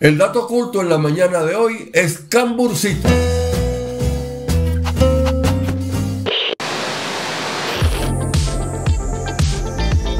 El dato oculto en la mañana de hoy es Camburcito.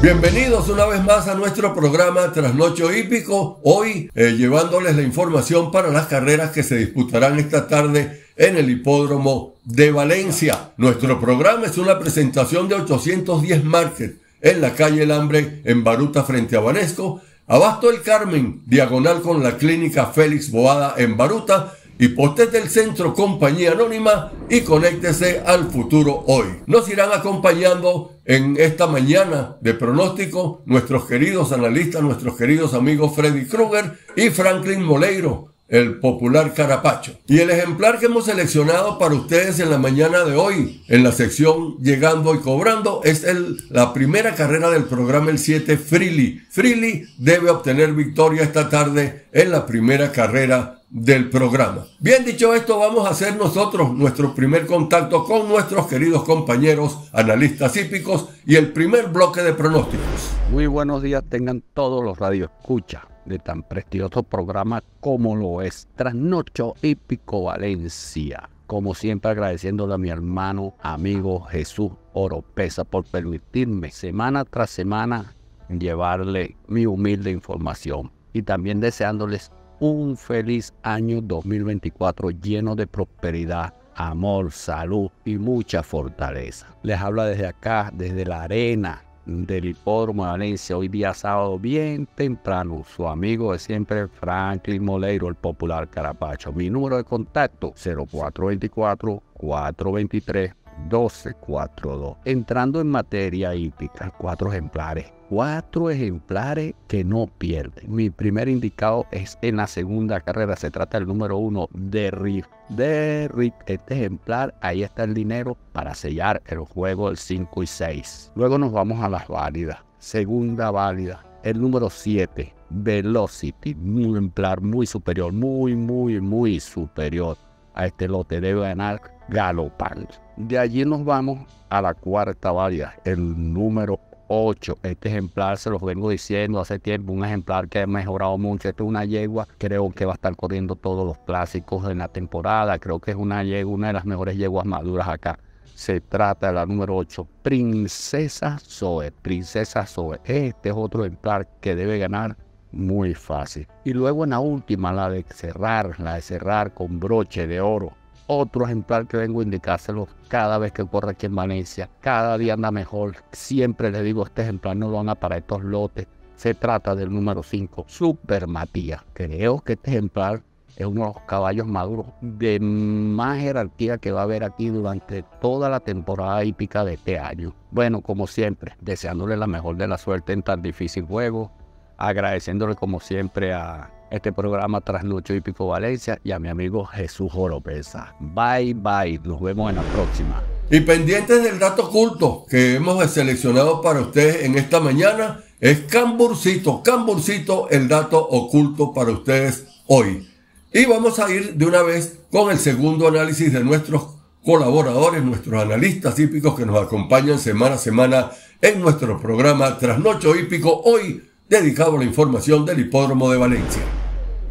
Bienvenidos una vez más a nuestro programa Trasnocho Hípico, hoy eh, llevándoles la información para las carreras que se disputarán esta tarde en el hipódromo de Valencia. Nuestro programa es una presentación de 810 Market en la calle El Hambre en Baruta frente a Banesco, Abasto el Carmen, diagonal con la clínica Félix Boada en Baruta y postes del centro Compañía Anónima y conéctese al futuro hoy. Nos irán acompañando en esta mañana de pronóstico nuestros queridos analistas, nuestros queridos amigos Freddy Krueger y Franklin Moleiro, el popular Carapacho. Y el ejemplar que hemos seleccionado para ustedes en la mañana de hoy, en la sección Llegando y Cobrando, es el, la primera carrera del programa el 7 Freely. Freely debe obtener victoria esta tarde en la primera carrera del programa. Bien dicho esto, vamos a hacer nosotros nuestro primer contacto con nuestros queridos compañeros analistas hípicos y el primer bloque de pronósticos. Muy buenos días tengan todos los radioescuchas de tan prestigioso programa como lo es Trasnocho Hípico Valencia. Como siempre agradeciéndole a mi hermano, amigo Jesús Oropesa por permitirme semana tras semana llevarle mi humilde información y también deseándoles un feliz año 2024 lleno de prosperidad, amor, salud y mucha fortaleza. Les habla desde acá, desde la arena del Hipódromo de Valencia, hoy día sábado bien temprano, su amigo de siempre Franklin Moleiro, el popular Carapacho. Mi número de contacto 0424 423 1242. Entrando en materia hípica, cuatro ejemplares. Cuatro ejemplares que no pierden. Mi primer indicado es en la segunda carrera. Se trata del número uno de Riff. De Riff, este ejemplar, ahí está el dinero para sellar el juego del 5 y 6. Luego nos vamos a las válidas. Segunda válida, el número 7, Velocity. Un ejemplar muy superior, muy, muy, muy superior a este lote. Debe ganar galopando. De allí nos vamos a la cuarta válida, el número 8. Este ejemplar se los vengo diciendo hace tiempo, un ejemplar que ha mejorado mucho. Esta es una yegua, creo que va a estar corriendo todos los clásicos en la temporada. Creo que es una yegua, una de las mejores yeguas maduras acá. Se trata de la número 8, Princesa Zoe. Princesa Zoe. Este es otro ejemplar que debe ganar muy fácil. Y luego en la última, la de cerrar, la de cerrar con broche de oro otro ejemplar que vengo a indicárselo cada vez que corre aquí en Valencia. Cada día anda mejor. Siempre le digo, este ejemplar no lo van a para estos lotes. Se trata del número 5, Super Matías. Creo que este ejemplar es uno de los caballos maduros de más jerarquía que va a haber aquí durante toda la temporada hípica de este año. Bueno, como siempre, deseándole la mejor de la suerte en tan difícil juego, agradeciéndole como siempre a este programa Trasnocho Hípico Valencia y a mi amigo Jesús Oropesa. Bye bye, nos vemos en la próxima. Y pendientes del dato oculto que hemos seleccionado para ustedes en esta mañana, es Camburcito, Camburcito, el dato oculto para ustedes hoy. Y vamos a ir de una vez con el segundo análisis de nuestros colaboradores, nuestros analistas hípicos que nos acompañan semana a semana en nuestro programa Trasnocho Hípico, hoy dedicado a la información del Hipódromo de Valencia.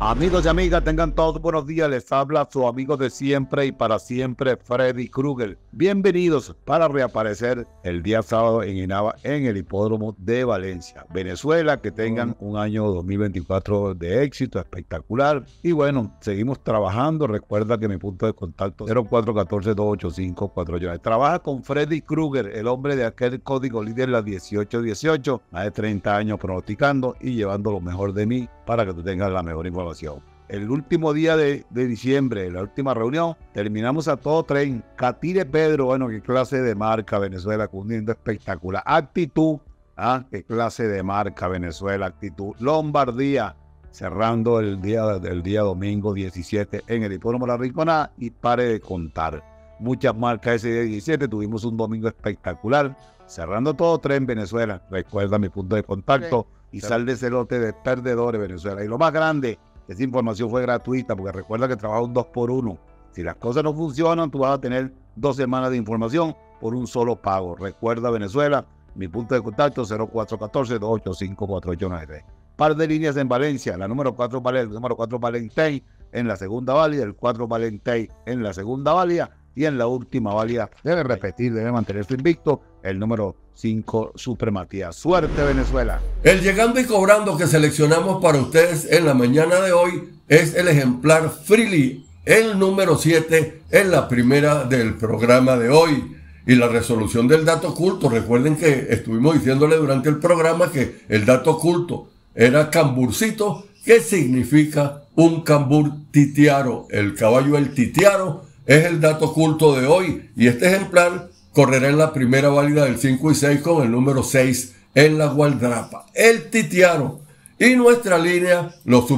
Amigos y amigas, tengan todos buenos días. Les habla su amigo de siempre y para siempre, Freddy Krueger. Bienvenidos para reaparecer el día sábado en Inaba, en el hipódromo de Valencia, Venezuela. Que tengan un año 2024 de éxito espectacular. Y bueno, seguimos trabajando. Recuerda que mi punto de contacto 0414-285-4 Trabaja con Freddy Krueger, el hombre de aquel código líder, la 1818, más de 30 años pronosticando y llevando lo mejor de mí para que tú tengas la mejor información el último día de, diciembre, la última reunión, terminamos a todo tren. Catire Pedro, bueno, qué clase de marca Venezuela, cundiendo espectacular. Actitud, ¿ah? qué clase de marca Venezuela, actitud. Lombardía, cerrando el día, del día domingo 17 en el hipódromo La Rinconada y pare de contar. Muchas marcas ese día 17, tuvimos un domingo espectacular, cerrando todo tren Venezuela. Recuerda mi punto de contacto y sal de ese lote de perdedores Venezuela. Y lo más grande, esa información fue gratuita porque recuerda que trabaja un 2 por 1 Si las cosas no funcionan, tú vas a tener dos semanas de información por un solo pago. Recuerda Venezuela, mi punto de contacto 0414-285-4893. par de líneas en Valencia. La número 4 vale el número 4 Valentine en la segunda válida, el 4 Valentine en la segunda válida y en la última válida debe repetir, debe mantener su invicto el número 5 Super Matías. Suerte Venezuela. El llegando y cobrando que seleccionamos para ustedes en la mañana de hoy es el ejemplar Freely, el número 7 en la primera del programa de hoy. Y la resolución del dato oculto, recuerden que estuvimos diciéndole durante el programa que el dato oculto era camburcito, que significa un cambur titiaro. El caballo el titiaro es el dato oculto de hoy y este ejemplar correrá en la primera válida del 5 y 6 con el número 6 en la gualdrapa. El titiaro. Y nuestra línea,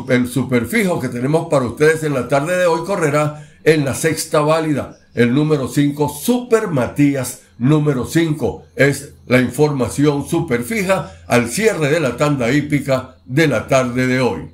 el superfijo que tenemos para ustedes en la tarde de hoy correrá en la sexta válida el número 5, Super Matías número 5. Es la información super fija al cierre de la tanda hípica de la tarde de hoy.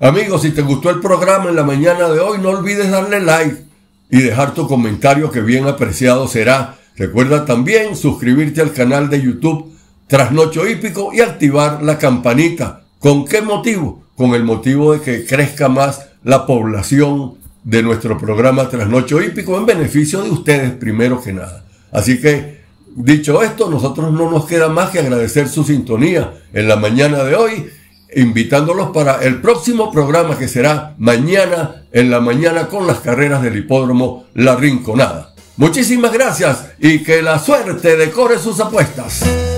Amigos, si te gustó el programa en la mañana de hoy, no olvides darle like y dejar tu comentario que bien apreciado será. Recuerda también suscribirte al canal de YouTube Trasnocho Hípico y activar la campanita. ¿Con qué motivo? Con el motivo de que crezca más la población de nuestro programa Trasnocho Hípico en beneficio de ustedes primero que nada. Así que, dicho esto, nosotros no nos queda más que agradecer su sintonía en la mañana de hoy, invitándolos para el próximo programa que será mañana en la mañana con las carreras del hipódromo La Rinconada. Muchísimas gracias y que la suerte decore sus apuestas.